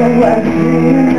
واقفين